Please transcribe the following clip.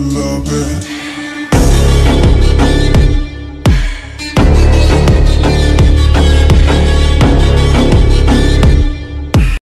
love it.